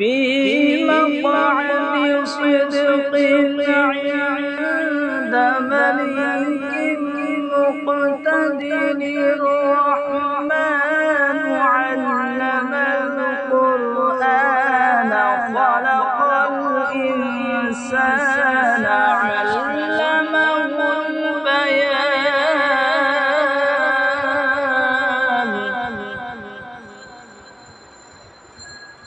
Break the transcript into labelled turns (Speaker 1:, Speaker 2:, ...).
Speaker 1: في مقعد صدق عند مليك مقتدر الرحمن علم القرآن خلق الإنسان